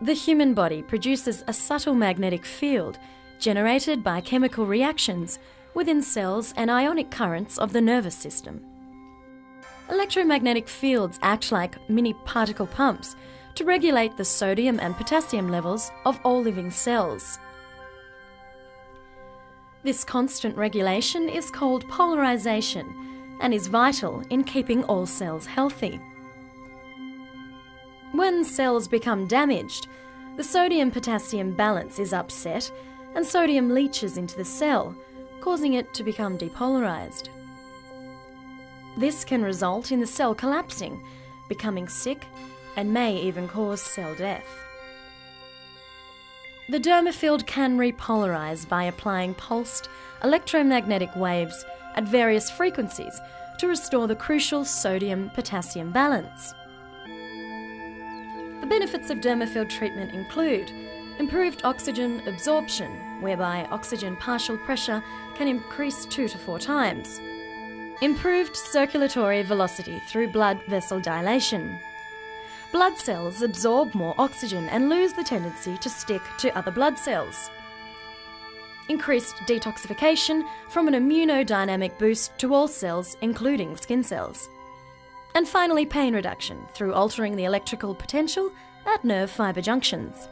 The human body produces a subtle magnetic field generated by chemical reactions within cells and ionic currents of the nervous system. Electromagnetic fields act like mini particle pumps to regulate the sodium and potassium levels of all living cells. This constant regulation is called polarization and is vital in keeping all cells healthy. When cells become damaged, the sodium potassium balance is upset and sodium leaches into the cell, causing it to become depolarized. This can result in the cell collapsing, becoming sick, and may even cause cell death. The dermafield can repolarize by applying pulsed electromagnetic waves at various frequencies to restore the crucial sodium potassium balance. The benefits of derma field treatment include improved oxygen absorption, whereby oxygen partial pressure can increase two to four times, improved circulatory velocity through blood vessel dilation. Blood cells absorb more oxygen and lose the tendency to stick to other blood cells. Increased detoxification from an immunodynamic boost to all cells, including skin cells. And finally, pain reduction through altering the electrical potential at nerve fibre junctions.